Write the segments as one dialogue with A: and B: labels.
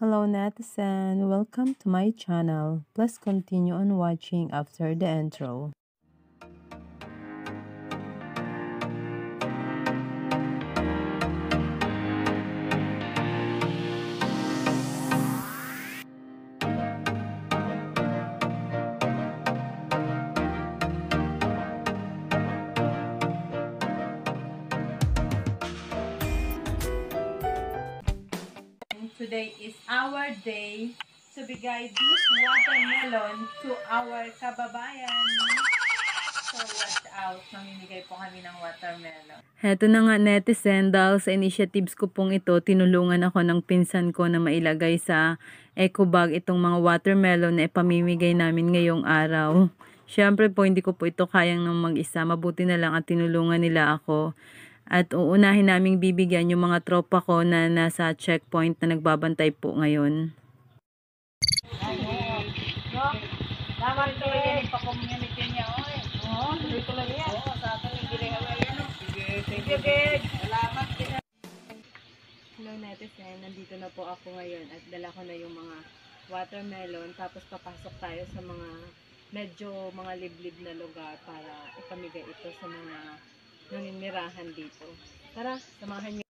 A: Hello netizen, welcome to my channel. Please continue on watching after the intro.
B: Today is our day to bigay this watermelon to our kababayan. So watch out, mamimigay po kami ng watermelon.
A: Heto na nga netizen, dahil sa initiatives ko pong ito, tinulungan ako ng pinsan ko na mailagay sa eco bag itong mga watermelon na ipamimigay namin ngayong araw. Siyempre po, hindi ko po ito kayang nang mag-isa. Mabuti na lang at tinulungan nila ako. At uunahin naming bibigyan yung mga tropa ko na nasa checkpoint na nagbabantay po ngayon. Hello netizen, nandito na po ako ngayon at dala ko na yung mga watermelon. Tapos papasok tayo sa mga medyo mga liblib na lugar para ipamigay ito sa mga naninirahan dito. Tara, samahan niyo.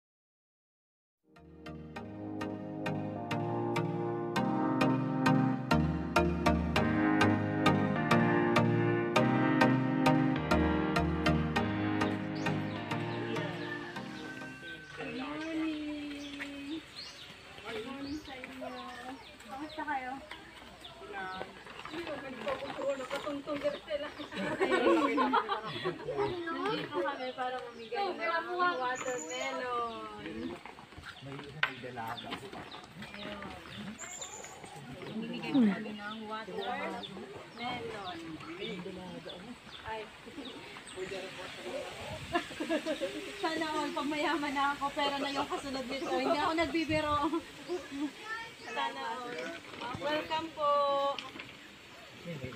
A: Nandito kami para Sana all, pag mayaman na ako, pera na yung kasunod nito. Hindi ako nagbibiro. Sana all. Welcome po.
C: Ah,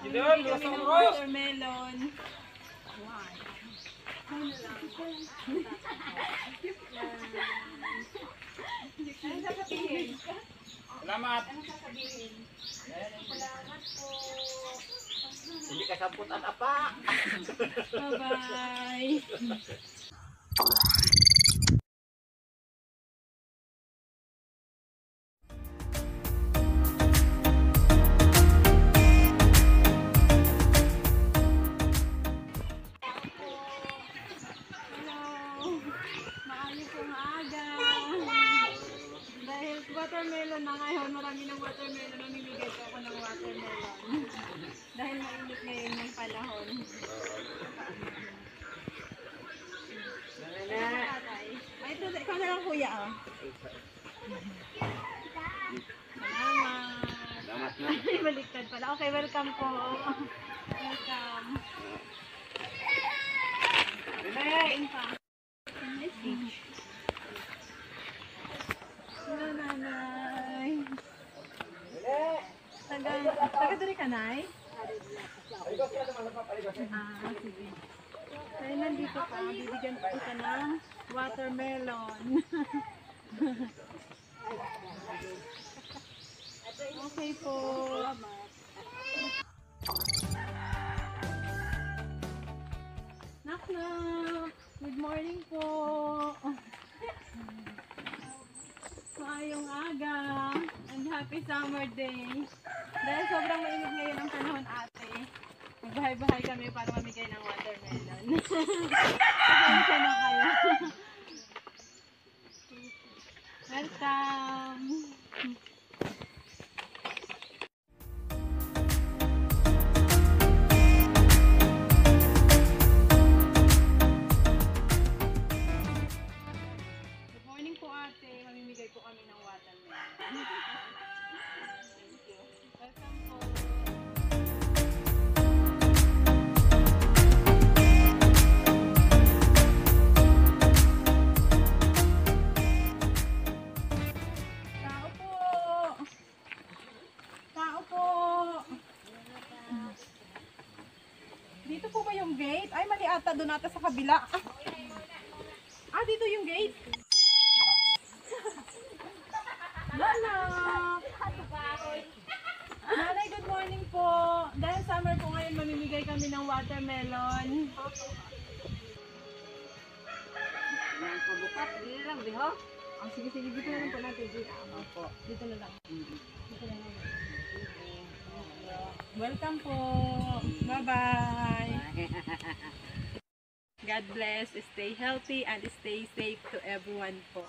B: kami
C: ang
B: ng
C: bros.
B: watermelon. Ano sasabihin?
C: Salamat.
B: Salamat po.
C: Hindi ka samputan apa.
B: Bye-bye. Oh, oh. Salamat. Ay, baliktad pala. Okay, welcome po. Welcome. Kain pa. Hello, nanay. Taga, taga diri ka, nay? Ah, sige. Dahil nandito ka, bibigyan ko kita ng watermelon. okay po. Knock knock! Good morning po! Maayong aga! And happy summer day! Dahil sobrang mainit ngayon ang panahon ate, magbahay-bahay kami para mamigay ng watermelon. Pasensya na kayo. Welcome! Yung gate? Ay, mali ata. Doon ata sa kabila. Ah, dito yung gate. Lala! Nanay, good morning po. Dahil summer po ngayon, mamimigay kami ng watermelon.
D: Yan po bukas, dili lang diho.
B: Ah, sige, sige. Dito na lang po natin. Dito. Dito na lang. Dito na lang. Welcome po. Bye-bye. God bless. Stay healthy and stay safe to everyone po.